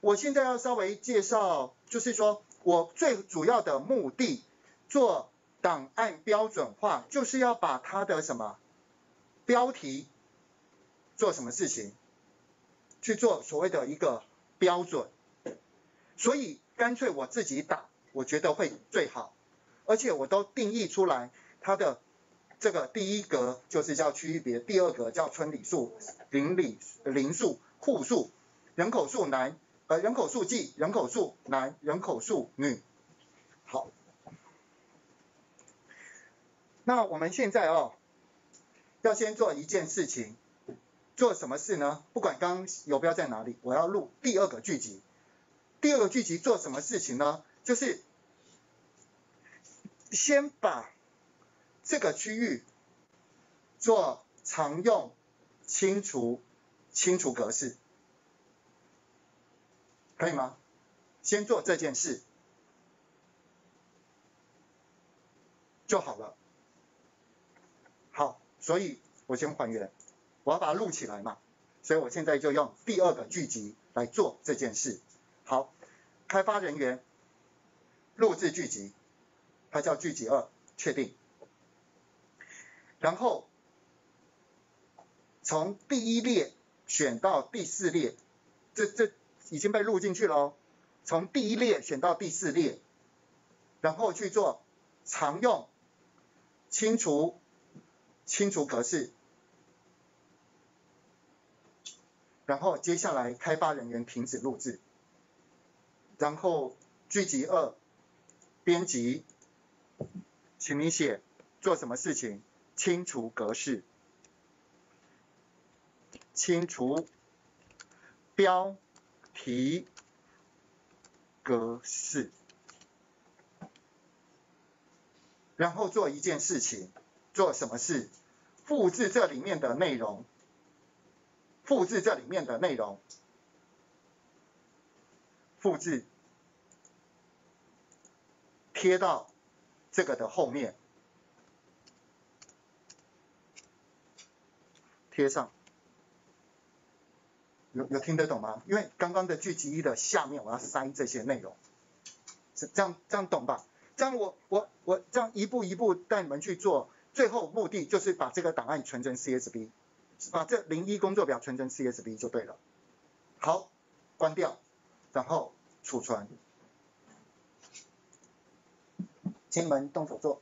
我现在要稍微介绍，就是说我最主要的目的做档案标准化，就是要把它的什么标题做什么事情，去做所谓的一个标准，所以干脆我自己打，我觉得会最好，而且我都定义出来它的这个第一格就是叫区别，第二格叫村里数、邻里邻数、户数、人口数男。呃，人口数计，人口数男，人口数女。好，那我们现在哦，要先做一件事情，做什么事呢？不管刚刚游标在哪里，我要录第二个剧集。第二个剧集做什么事情呢？就是先把这个区域做常用清除清除格式。可以吗？先做这件事就好了。好，所以我先还原，我要把它录起来嘛。所以我现在就用第二个剧集来做这件事。好，开发人员录制剧集，它叫剧集二，确定。然后从第一列选到第四列，这这。已经被录进去了，从第一列选到第四列，然后去做常用清除清除格式，然后接下来开发人员停止录制，然后剧集二编辑，请你写做什么事情？清除格式，清除标。题格式，然后做一件事情，做什么事？复制这里面的内容，复制这里面的内容，复制，贴到这个的后面，贴上。有有听得懂吗？因为刚刚的句集一的下面我要塞这些内容，这样这样懂吧？这样我我我这样一步一步带你们去做，最后目的就是把这个档案存成 CSV，把这零一工作表存成 CSV 就对了。好，关掉，然后储存，请你们动手做。